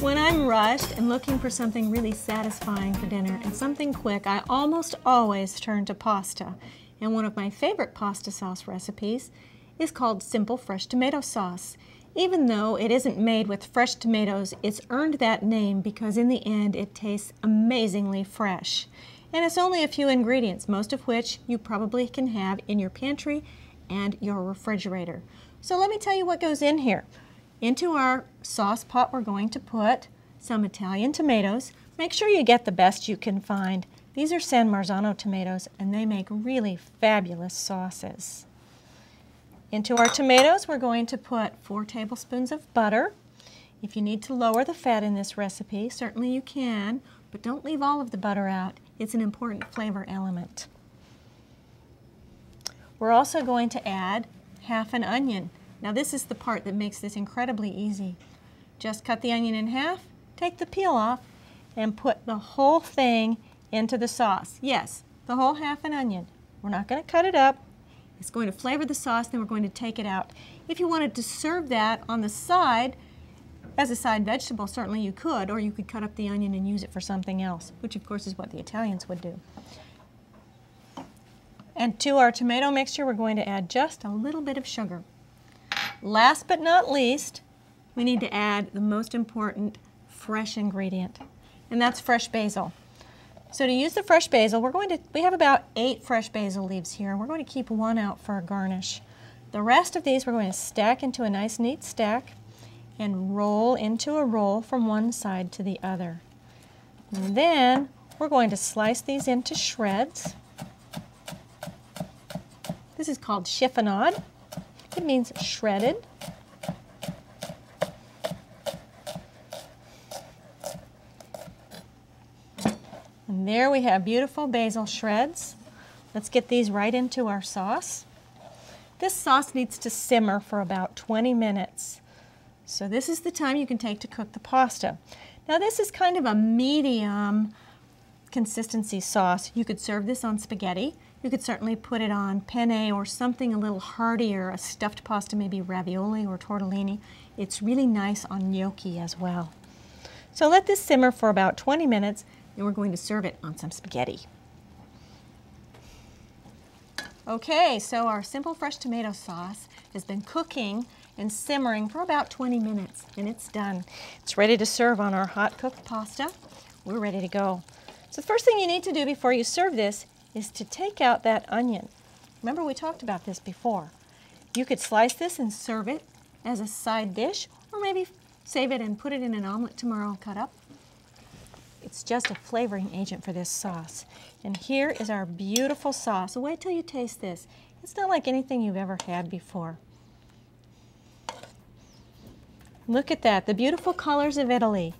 When I'm rushed and looking for something really satisfying for dinner and something quick, I almost always turn to pasta. And one of my favorite pasta sauce recipes is called Simple Fresh Tomato Sauce. Even though it isn't made with fresh tomatoes, it's earned that name because in the end it tastes amazingly fresh. And it's only a few ingredients, most of which you probably can have in your pantry and your refrigerator. So let me tell you what goes in here. Into our sauce pot, we're going to put some Italian tomatoes. Make sure you get the best you can find. These are San Marzano tomatoes, and they make really fabulous sauces. Into our tomatoes, we're going to put four tablespoons of butter. If you need to lower the fat in this recipe, certainly you can, but don't leave all of the butter out. It's an important flavor element. We're also going to add half an onion. Now this is the part that makes this incredibly easy. Just cut the onion in half, take the peel off, and put the whole thing into the sauce. Yes, the whole half an onion. We're not going to cut it up. It's going to flavor the sauce, then we're going to take it out. If you wanted to serve that on the side, as a side vegetable, certainly you could, or you could cut up the onion and use it for something else, which of course is what the Italians would do. And to our tomato mixture, we're going to add just a little bit of sugar. Last but not least, we need to add the most important fresh ingredient, and that's fresh basil. So to use the fresh basil, we're going to, we have about eight fresh basil leaves here, we're going to keep one out for a garnish. The rest of these we're going to stack into a nice neat stack and roll into a roll from one side to the other. And then we're going to slice these into shreds. This is called chiffonade. Means shredded. And there we have beautiful basil shreds. Let's get these right into our sauce. This sauce needs to simmer for about 20 minutes. So this is the time you can take to cook the pasta. Now this is kind of a medium consistency sauce. You could serve this on spaghetti. You could certainly put it on penne or something a little heartier, a stuffed pasta, maybe ravioli or tortellini. It's really nice on gnocchi as well. So let this simmer for about 20 minutes and we're going to serve it on some spaghetti. Okay, so our simple fresh tomato sauce has been cooking and simmering for about 20 minutes and it's done. It's ready to serve on our hot cooked pasta. We're ready to go. So the first thing you need to do before you serve this is to take out that onion. Remember we talked about this before. You could slice this and serve it as a side dish, or maybe save it and put it in an omelet tomorrow cut up. It's just a flavoring agent for this sauce. And here is our beautiful sauce. Wait till you taste this. It's not like anything you've ever had before. Look at that, the beautiful colors of Italy.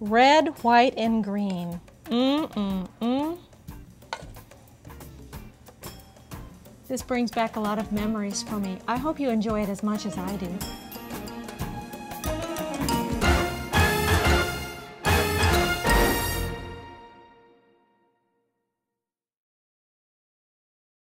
Red, white, and green. Mm-mm-mm. This brings back a lot of memories for me. I hope you enjoy it as much as I do.